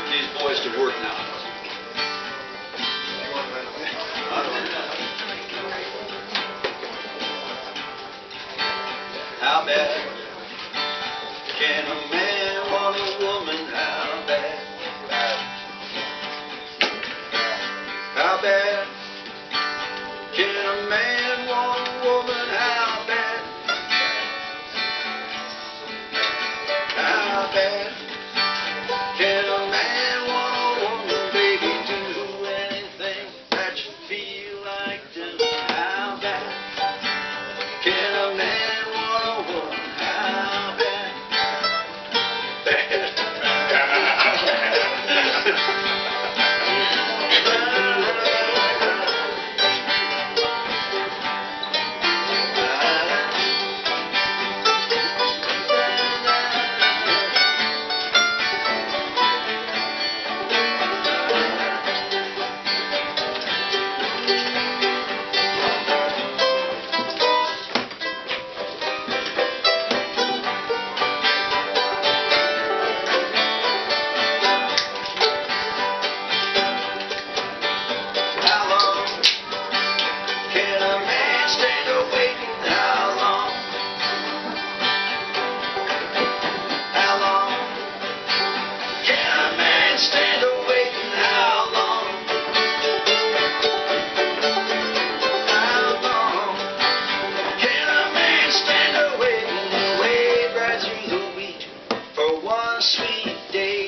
putting these boys to work now. How bad? sweet day.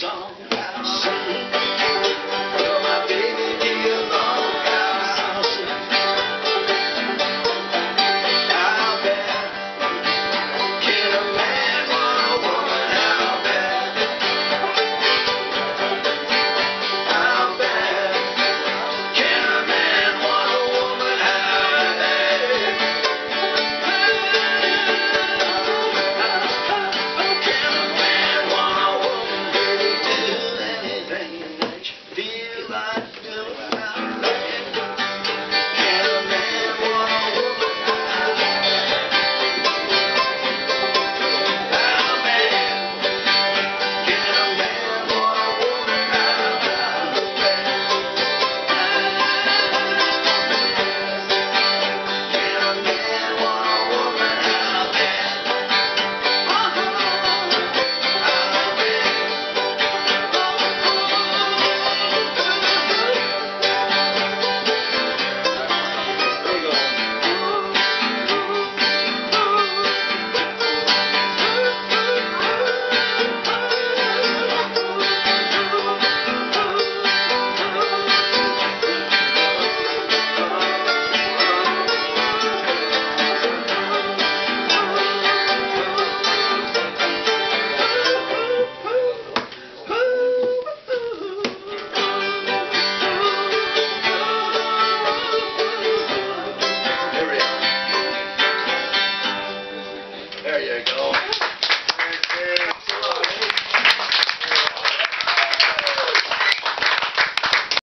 song.